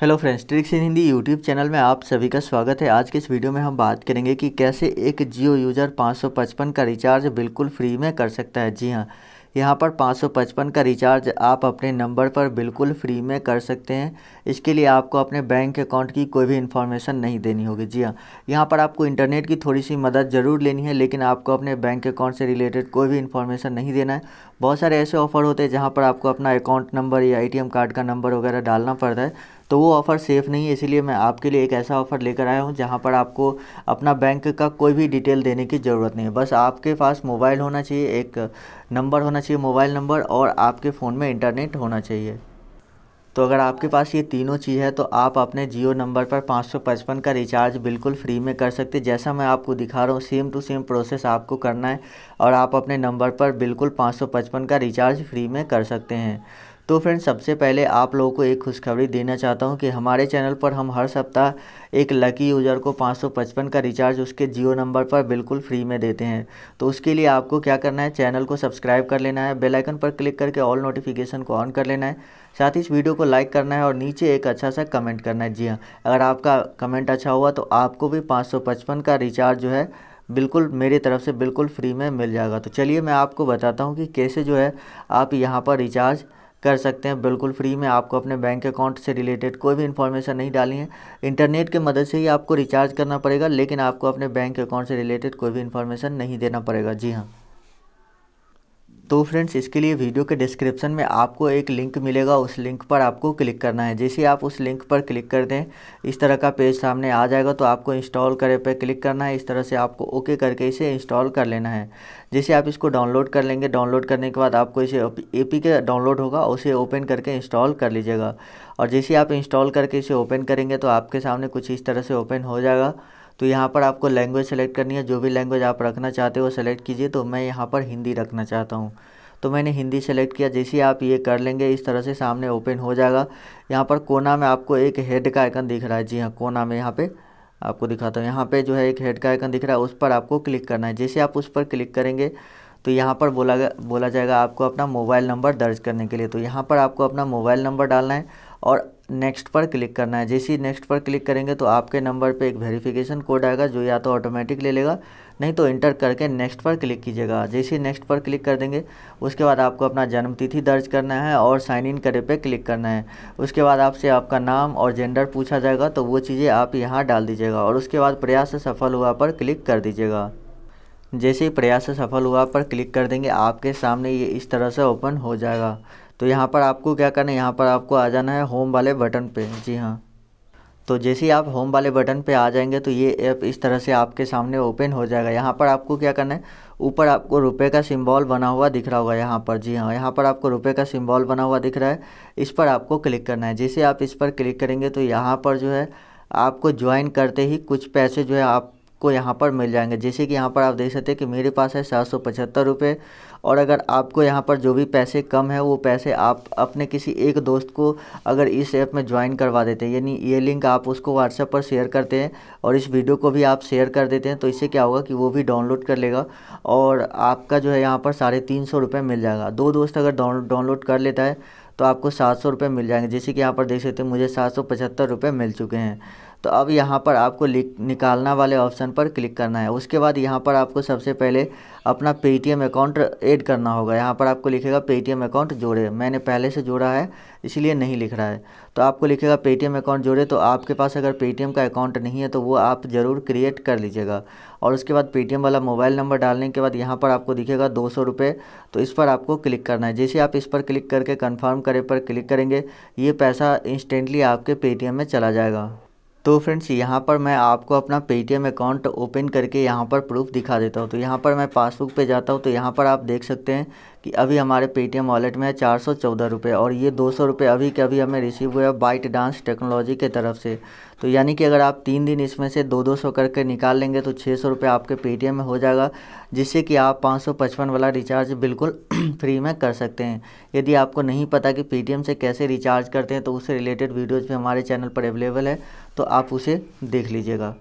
Hello friends tricks in Hindi YouTube channel में आप सभी का स्वागत है। आज के इस वीडियो में हम बात करेंगे कि कैसे एक जियो यूज़र 555 का रिचार्ज बिल्कुल फ्री में कर सकता है। जी हाँ यहाँ पर 555 का रिचार्ज आप अपने नंबर पर बिल्कुल फ्री में कर सकते हैं। इसके लिए आपको अपने बैंक अकाउंट की कोई भी इन्फॉर्मेशन नहीं देनी होगी। जी हाँ यहाँ पर आपको इंटरनेट की थोड़ी सी मदद ज़रूर लेनी है, लेकिन आपको अपने बैंक अकाउंट से रिलेटेड कोई भी इन्फॉर्मेशन नहीं देना है। बहुत सारे ऐसे ऑफ़र होते हैं जहाँ पर आपको अपना अकाउंट नंबर या एटीएम कार्ड का नंबर वगैरह डालना पड़ता है। तो वो ऑफ़र सेफ़ नहीं है, इसीलिए मैं आपके लिए एक ऐसा ऑफ़र लेकर आया हूँ, जहाँ पर आपको अपना बैंक का कोई भी डिटेल देने की ज़रूरत नहीं है। बस आपके पास मोबाइल होना चाहिए, एक नंबर होना चाहिए मोबाइल नंबर और आपके फ़ोन में इंटरनेट होना चाहिए। तो अगर आपके पास ये तीनों चीज़ है तो आप अपने जियो नंबर पर पाँच सौ पचपन का रिचार्ज बिल्कुल फ्री में कर सकते हैं। जैसा मैं आपको दिखा रहा हूँ सेम टू सेम प्रोसेस आपको करना है और आप अपने नंबर पर बिल्कुल पाँच सौ पचपन का रिचार्ज फ्री में कर सकते हैं। तो फ्रेंड्स सबसे पहले आप लोगों को एक खुशखबरी देना चाहता हूँ कि हमारे चैनल पर हम हर सप्ताह एक लकी यूज़र को 555 का रिचार्ज उसके जियो नंबर पर बिल्कुल फ्री में देते हैं। तो उसके लिए आपको क्या करना है चैनल को सब्सक्राइब कर लेना है बेल आइकन पर क्लिक करके ऑल नोटिफिकेशन को ऑन कर लेना है। साथ ही इस वीडियो को लाइक करना है और नीचे एक अच्छा सा कमेंट करना है। जी हाँ अगर आपका कमेंट अच्छा हुआ तो आपको भी पाँच सौ पचपन का रिचार्ज जो है बिल्कुल मेरी तरफ़ से बिल्कुल फ्री में मिल जाएगा। तो चलिए मैं आपको बताता हूँ कि कैसे जो है आप यहाँ पर रिचार्ज कर सकते हैं। बिल्कुल फ्री में आपको अपने बैंक अकाउंट से रिलेटेड कोई भी इन्फॉर्मेशन नहीं डालनी है। इंटरनेट के मदद से ही आपको रिचार्ज करना पड़ेगा, लेकिन आपको अपने बैंक अकाउंट से रिलेटेड कोई भी इन्फॉर्मेशन नहीं देना पड़ेगा। जी हाँ। तो फ्रेंड्स, इसके लिए वीडियो के डिस्क्रिप्शन में आपको एक लिंक मिलेगा, उस लिंक पर आपको क्लिक करना है। जैसे आप उस लिंक पर क्लिक कर दें, इस तरह का पेज सामने आ जाएगा तो आपको इंस्टॉल करे पर क्लिक करना है। इस तरह से आपको ओके करके इसे इंस्टॉल कर लेना है। जैसे आप इसको डाउनलोड कर लेंगे, डाउनलोड करने के बाद आपको इसे ए पी के डाउनलोड होगा, उसे ओपन करके इंस्टॉल कर लीजिएगा। और जैसे आप इंस्टॉल करके इसे ओपन करेंगे तो आपके सामने कुछ इस तरह से ओपन हो जाएगा। तो यहाँ पर आपको लैंग्वेज सेलेक्ट करनी है। जो भी लैंग्वेज आप रखना चाहते हो सेलेक्ट कीजिए। तो मैं यहाँ पर हिंदी रखना चाहता हूँ। तो मैंने हिंदी सेलेक्ट किया। जैसे ही आप ये कर लेंगे, इस तरह से सामने ओपन हो जाएगा। यहाँ पर कोना में आपको एक हेड का आइकन दिख रहा है। जी हाँ कोना में यहाँ पे आपको दिखाता हूँ। यहाँ पे जो है एक हेड का आइकन दिख रहा है। उस पर आपको क्लिक करना है। जैसे आप उस पर क्लिक करेंगे तो यहाँ पर बोला बोला जाएगा आपको अपना मोबाइल नंबर दर्ज करने के लिए। तो यहाँ पर आपको अपना मोबाइल नंबर डालना है और नेक्स्ट पर क्लिक करना है। जैसे ही नेक्स्ट पर क्लिक करेंगे तो आपके नंबर पे एक वेरिफिकेशन कोड आएगा जो या तो ऑटोमेटिक ले लेगा, नहीं तो इंटर करके नेक्स्ट पर क्लिक कीजिएगा। जैसे ही नेक्स्ट पर क्लिक कर देंगे, उसके बाद आपको अपना जन्म तिथि दर्ज करना है और साइन इन करे पे क्लिक करना है। उसके बाद आपसे आपका नाम और जेंडर पूछा जाएगा तो वो चीज़ें आप यहाँ डाल दीजिएगा और उसके बाद प्रयास सफल हुआ पर क्लिक कर दीजिएगा। जैसे ही प्रयास सफल हुआ पर क्लिक कर देंगे, आपके सामने ये इस तरह से ओपन हो जाएगा। तो यहाँ पर आपको क्या करना है? यहाँ पर आपको आ जाना है होम वाले बटन पे। जी हाँ। तो जैसे ही आप होम वाले बटन पे आ जाएँगे तो ये ऐप इस तरह से आपके सामने ओपन हो जाएगा। यहाँ पर आपको क्या करना है? ऊपर आपको रुपए का सिंबल बना हुआ दिख रहा होगा यहाँ पर। जी हाँ यहाँ पर आपको रुपए का सिंबल बना हुआ दिख रहा है। इस पर आपको क्लिक करना है। जैसे आप इस पर क्लिक करेंगे तो यहाँ पर जो है, आपको ज्वाइन करते ही कुछ पैसे जो है आप को यहाँ पर मिल जाएँगे। जैसे कि यहाँ पर आप देख सकते हैं कि मेरे पास है सात सौ पचहत्तर रुपये और अगर आपको यहाँ पर जो भी पैसे कम है, वो पैसे आप अपने किसी एक दोस्त को अगर इस ऐप में ज्वाइन करवा देते हैं। यानी ये लिंक आप उसको व्हाट्सएप पर शेयर करते हैं और इस वीडियो को भी आप शेयर कर देते हैं तो इससे क्या होगा कि वो भी डाउनलोड कर लेगा और आपका जो है यहाँ पर साढ़े तीन सौ रुपये मिल जाएगा। दो दोस्त अगर डाउनलोड कर लेता है तो आपको सात सौ रुपये मिल जाएँगे। जैसे कि यहाँ पर देख सकते हैं, मुझे सात सौ पचहत्तर रुपये मिल चुके हैं। तो अब यहाँ पर आपको निकालना वाले ऑप्शन पर क्लिक करना है। उसके बाद यहाँ पर आपको सबसे पहले अपना पेटीएम अकाउंट ऐड करना होगा। यहाँ पर आपको लिखेगा पेटीएम अकाउंट जोड़े। मैंने पहले से जोड़ा है, इसलिए नहीं लिख रहा है। तो आपको लिखेगा पेटीएम अकाउंट जोड़े तो आपके पास अगर पेटीएम का अकाउंट नहीं है तो वो आप ज़रूर क्रिएट कर लीजिएगा। और उसके बाद पेटीएम वाला मोबाइल नंबर डालने के बाद यहाँ पर आपको दिखेगा दो सौ रुपये तो इस पर आपको क्लिक करना है। जैसे आप इस पर क्लिक करके कन्फर्म करे पर क्लिक करेंगे, ये पैसा इंस्टेंटली आपके पेटीएम में चला जाएगा। तो फ्रेंड्स, यहाँ पर मैं आपको अपना पेटीएम अकाउंट ओपन करके यहाँ पर प्रूफ दिखा देता हूँ। तो यहाँ पर मैं पासबुक पे जाता हूँ। तो यहाँ पर आप देख सकते हैं कि अभी हमारे पेटीएम वॉलेट में है चार सौ चौदह रुपये और ये दो सौ रुपये अभी के अभी हमें रिसीव हुआ है बाइट डांस टेक्नोलॉजी के तरफ़ से। तो यानी कि अगर आप तीन दिन इसमें से दो दो सौ करके निकाल लेंगे तो छः सौ रुपये आपके पेटीएम में हो जाएगा, जिससे कि आप पाँच सौ पचपन वाला रिचार्ज बिल्कुल फ्री में कर सकते हैं। यदि आपको नहीं पता कि पेटीएम से कैसे रिचार्ज करते हैं तो उससे रिलेटेड वीडियोज़ भी हमारे चैनल पर अवेलेबल है तो आप उसे देख लीजिएगा।